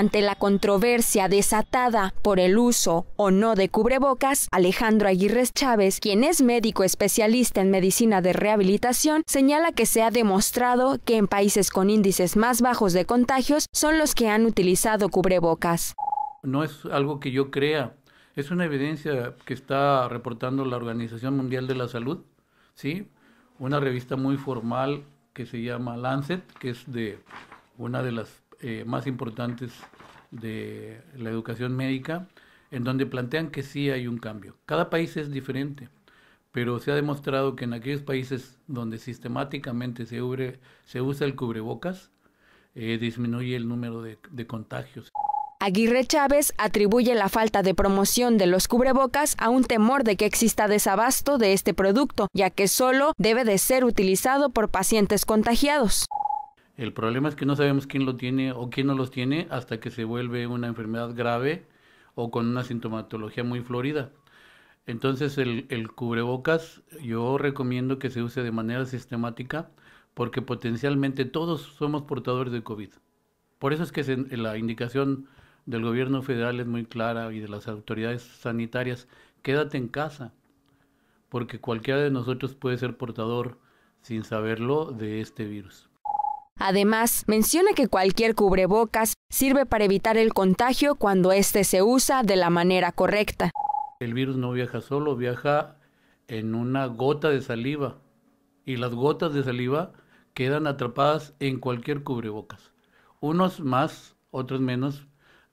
Ante la controversia desatada por el uso o no de cubrebocas, Alejandro Aguirre Chávez, quien es médico especialista en medicina de rehabilitación, señala que se ha demostrado que en países con índices más bajos de contagios son los que han utilizado cubrebocas. No es algo que yo crea, es una evidencia que está reportando la Organización Mundial de la Salud, ¿sí? Una revista muy formal que se llama Lancet, que es de una de las eh, más importantes de la educación médica, en donde plantean que sí hay un cambio. Cada país es diferente, pero se ha demostrado que en aquellos países donde sistemáticamente se, se usa el cubrebocas, eh, disminuye el número de, de contagios. Aguirre Chávez atribuye la falta de promoción de los cubrebocas a un temor de que exista desabasto de este producto, ya que solo debe de ser utilizado por pacientes contagiados. El problema es que no sabemos quién lo tiene o quién no los tiene hasta que se vuelve una enfermedad grave o con una sintomatología muy florida. Entonces el, el, cubrebocas yo recomiendo que se use de manera sistemática porque potencialmente todos somos portadores de COVID. Por eso es que la indicación del gobierno federal es muy clara y de las autoridades sanitarias, quédate en casa, porque cualquiera de nosotros puede ser portador sin saberlo de este virus. Además, menciona que cualquier cubrebocas sirve para evitar el contagio cuando éste se usa de la manera correcta. El virus no viaja solo, viaja en una gota de saliva y las gotas de saliva quedan atrapadas en cualquier cubrebocas. Unos más, otros menos,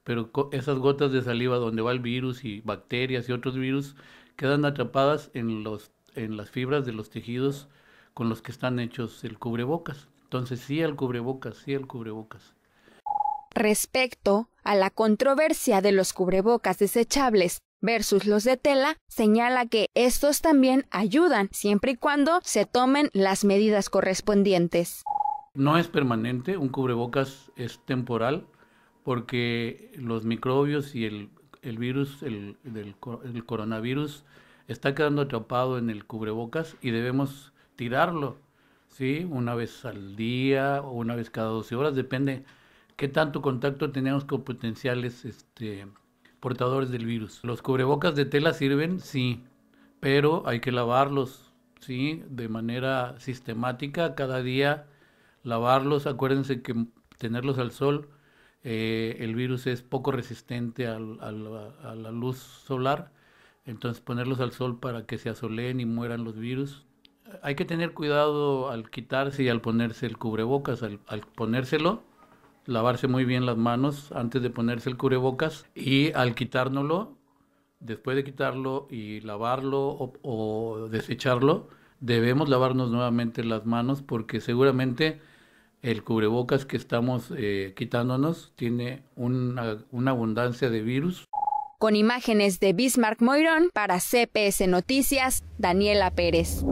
pero esas gotas de saliva donde va el virus y bacterias y otros virus quedan atrapadas en, los, en las fibras de los tejidos con los que están hechos el cubrebocas. Entonces sí al cubrebocas, sí al cubrebocas. Respecto a la controversia de los cubrebocas desechables versus los de tela, señala que estos también ayudan siempre y cuando se tomen las medidas correspondientes. No es permanente, un cubrebocas es temporal porque los microbios y el, virus, el, el coronavirus, está quedando atrapado en el cubrebocas y debemos tirarlo ¿sí? Una vez al día o una vez cada 12 horas, depende qué tanto contacto tenemos con potenciales este, portadores del virus. Los cubrebocas de tela sirven, sí, pero hay que lavarlos, ¿sí? De manera sistemática, cada día lavarlos. Acuérdense que tenerlos al sol, eh, el virus es poco resistente a la luz solar, entonces ponerlos al sol para que se asoleen y mueran los virus hay que tener cuidado al quitarse y al ponerse el cubrebocas, al, ponérselo, lavarse muy bien las manos antes de ponerse el cubrebocas y al quitárnoslo, después de quitarlo y lavarlo o, desecharlo, debemos lavarnos nuevamente las manos porque seguramente el cubrebocas que estamos eh, quitándonos tiene una, una abundancia de virus. Con imágenes de Bismarck Moirón para CPS Noticias, Daniela Pérez.